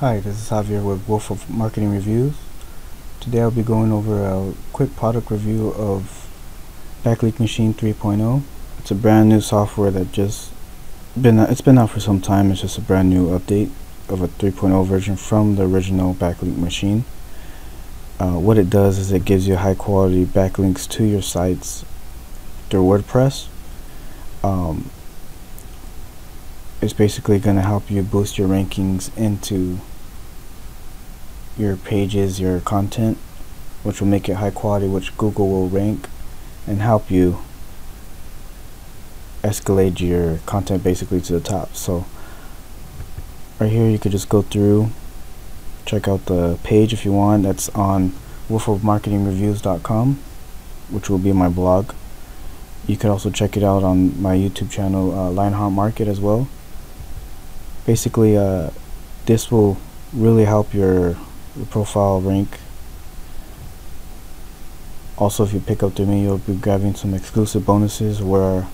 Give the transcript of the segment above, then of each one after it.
Hi, this is Javier with Wolf of Marketing Reviews. Today I'll be going over a quick product review of Backlink Machine 3.0. It's a brand new software that just been it's been out for some time. It's just a brand new update of a 3.0 version from the original Backlink Machine. Uh, what it does is it gives you high quality backlinks to your sites through WordPress. Um, it's basically going to help you boost your rankings into your pages, your content, which will make it high quality, which Google will rank and help you escalate your content basically to the top. So right here you could just go through, check out the page if you want. That's on wolfofmarketingreviews.com, which will be my blog. You can also check it out on my YouTube channel, uh, Lionheart Market as well basically uh, this will really help your, your profile rank. Also if you pick up me you'll be grabbing some exclusive bonuses where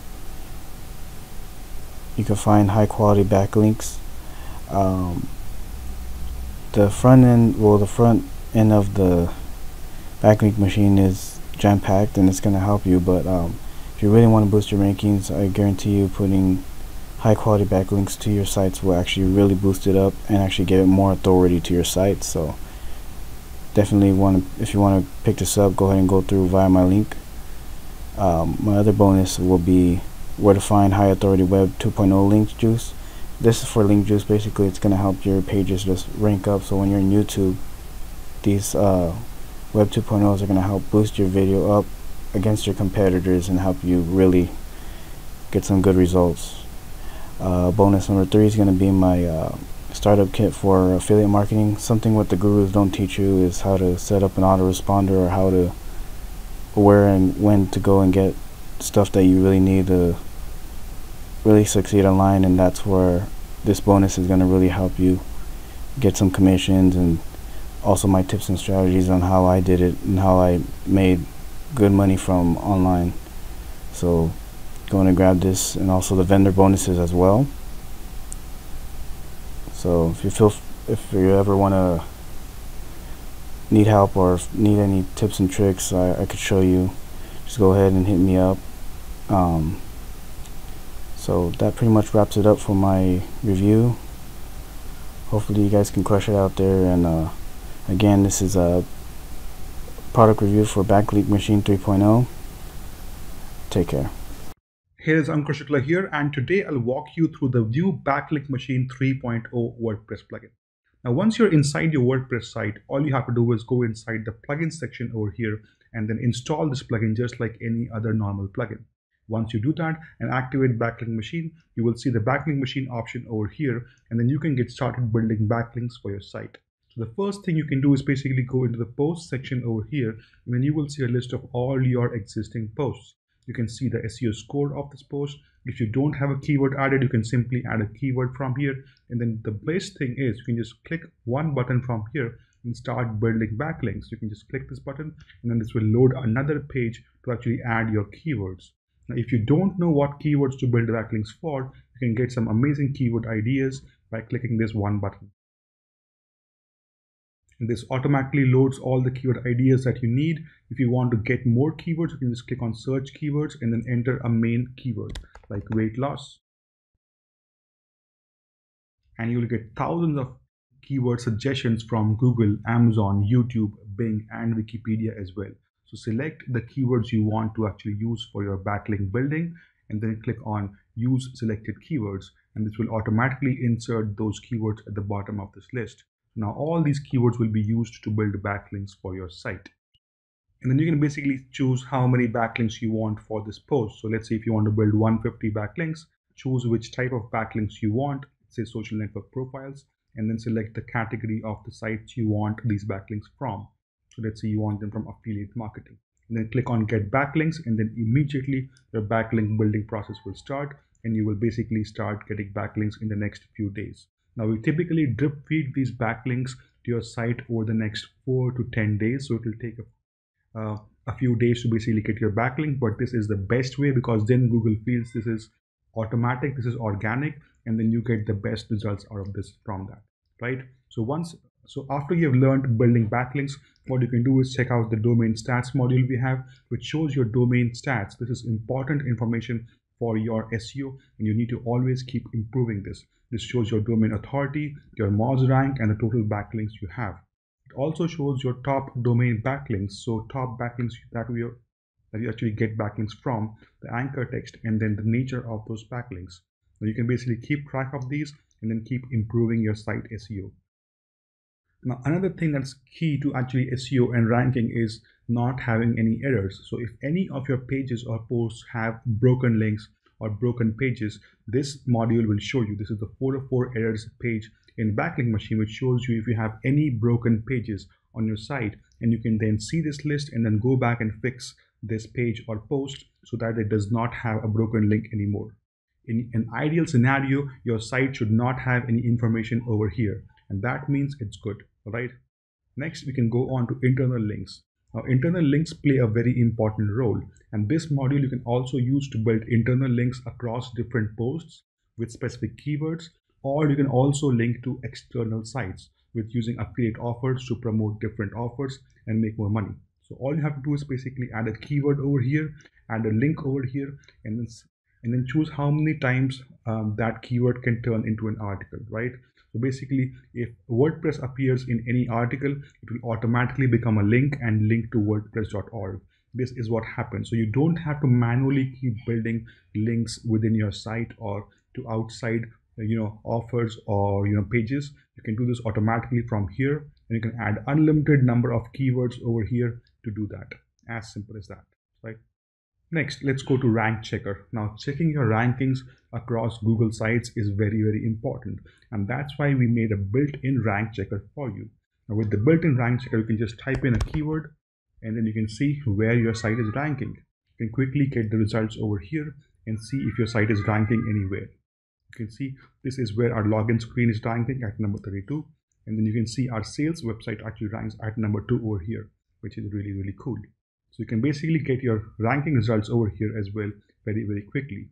you can find high quality backlinks. Um, the front end well the front end of the backlink machine is jam-packed and it's going to help you but um, if you really want to boost your rankings I guarantee you putting high quality backlinks to your sites will actually really boost it up and actually give it more authority to your site. So definitely want to if you want to pick this up go ahead and go through via my link. Um, my other bonus will be where to find high authority web 2.0 link juice. This is for link juice. Basically it's going to help your pages just rank up. So when you're in YouTube these uh, web 2.0s are going to help boost your video up against your competitors and help you really get some good results uh, bonus number three is going to be my uh, startup kit for affiliate marketing. Something what the gurus don't teach you is how to set up an autoresponder or how to where and when to go and get stuff that you really need to really succeed online and that's where this bonus is going to really help you get some commissions and also my tips and strategies on how I did it and how I made good money from online so going to grab this and also the vendor bonuses as well. So if you feel if you ever want to need help or need any tips and tricks I, I could show you. Just go ahead and hit me up. Um, so that pretty much wraps it up for my review. Hopefully you guys can crush it out there. And uh, again this is a product review for Backlink Machine 3.0 take care Hey, it's Ankur Shukla here, and today I'll walk you through the Vue Backlink Machine 3.0 WordPress plugin. Now, once you're inside your WordPress site, all you have to do is go inside the plugin section over here and then install this plugin just like any other normal plugin. Once you do that and activate Backlink Machine, you will see the Backlink Machine option over here, and then you can get started building backlinks for your site. So the first thing you can do is basically go into the post section over here, and then you will see a list of all your existing posts you can see the SEO score of this post. If you don't have a keyword added, you can simply add a keyword from here. And then the best thing is you can just click one button from here and start building backlinks. You can just click this button and then this will load another page to actually add your keywords. Now, if you don't know what keywords to build backlinks for, you can get some amazing keyword ideas by clicking this one button. This automatically loads all the keyword ideas that you need. If you want to get more keywords, you can just click on search keywords and then enter a main keyword like weight loss. And you'll get thousands of keyword suggestions from Google, Amazon, YouTube, Bing, and Wikipedia as well. So select the keywords you want to actually use for your backlink building and then click on use selected keywords and this will automatically insert those keywords at the bottom of this list. Now all these keywords will be used to build backlinks for your site. And then you can basically choose how many backlinks you want for this post. So let's say if you want to build 150 backlinks, choose which type of backlinks you want, say social network profiles, and then select the category of the sites you want these backlinks from. So let's say you want them from affiliate marketing. And then click on get backlinks and then immediately your backlink building process will start and you will basically start getting backlinks in the next few days. Now we typically drip feed these backlinks to your site over the next four to 10 days. So it will take a, uh, a few days to basically get your backlink, but this is the best way because then Google feels this is automatic, this is organic, and then you get the best results out of this from that. right? So once, so after you've learned building backlinks, what you can do is check out the domain stats module we have, which shows your domain stats. This is important information for your SEO, and you need to always keep improving this. This shows your domain authority, your Moz rank, and the total backlinks you have. It also shows your top domain backlinks, so top backlinks that we that you actually get backlinks from, the anchor text, and then the nature of those backlinks. Now you can basically keep track of these and then keep improving your site SEO. Now, another thing that's key to actually SEO and ranking is not having any errors. So if any of your pages or posts have broken links or broken pages, this module will show you. This is the 404 errors page in Backlink Machine, which shows you if you have any broken pages on your site. And you can then see this list and then go back and fix this page or post so that it does not have a broken link anymore. In an ideal scenario, your site should not have any information over here. And that means it's good, right? Next, we can go on to internal links. Now, internal links play a very important role, and this module you can also use to build internal links across different posts with specific keywords, or you can also link to external sites with using affiliate offers to promote different offers and make more money. So all you have to do is basically add a keyword over here, add a link over here, and then and then choose how many times um, that keyword can turn into an article, right? So basically, if WordPress appears in any article, it will automatically become a link and link to WordPress.org. This is what happens. So you don't have to manually keep building links within your site or to outside, you know, offers or you know pages. You can do this automatically from here, and you can add unlimited number of keywords over here to do that. As simple as that, right? Next, let's go to rank checker. Now checking your rankings across Google sites is very, very important. And that's why we made a built-in rank checker for you. Now with the built-in rank checker, you can just type in a keyword and then you can see where your site is ranking. You can quickly get the results over here and see if your site is ranking anywhere. You can see this is where our login screen is ranking at number 32. And then you can see our sales website actually ranks at number two over here, which is really, really cool. So you can basically get your ranking results over here as well very, very quickly.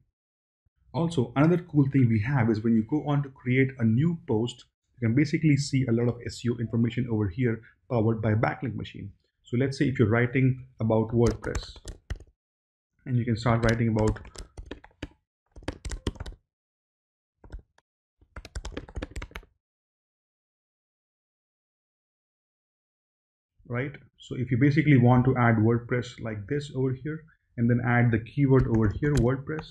Also, another cool thing we have is when you go on to create a new post, you can basically see a lot of SEO information over here powered by Backlink Machine. So let's say if you're writing about WordPress and you can start writing about right? So if you basically want to add WordPress like this over here and then add the keyword over here, WordPress,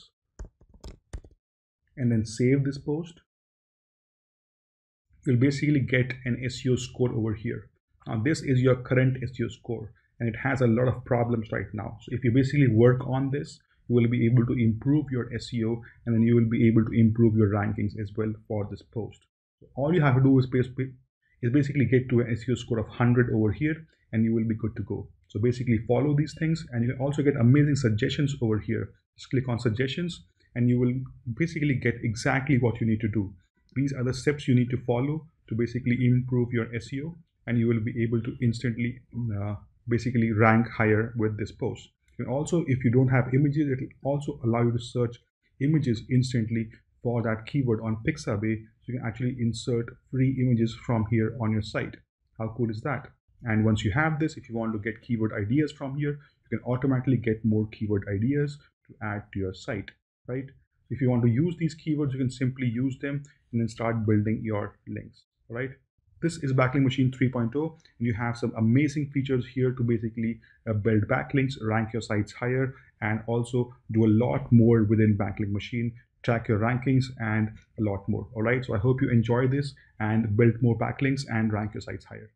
and then save this post, you'll basically get an SEO score over here. Now this is your current SEO score and it has a lot of problems right now. So if you basically work on this, you will be able to improve your SEO and then you will be able to improve your rankings as well for this post. So all you have to do is is basically get to an SEO score of 100 over here and you will be good to go. So basically follow these things and you can also get amazing suggestions over here. Just click on suggestions and you will basically get exactly what you need to do. These are the steps you need to follow to basically improve your SEO and you will be able to instantly uh, basically rank higher with this post. And also if you don't have images, it will also allow you to search images instantly for that keyword on Pixabay you can actually insert free images from here on your site. How cool is that? And once you have this, if you want to get keyword ideas from here, you can automatically get more keyword ideas to add to your site, right? If you want to use these keywords, you can simply use them and then start building your links, right? This is Backlink Machine 3.0, and you have some amazing features here to basically uh, build backlinks, rank your sites higher, and also do a lot more within Backlink Machine track your rankings and a lot more. All right so i hope you enjoy this and build more backlinks and rank your sites higher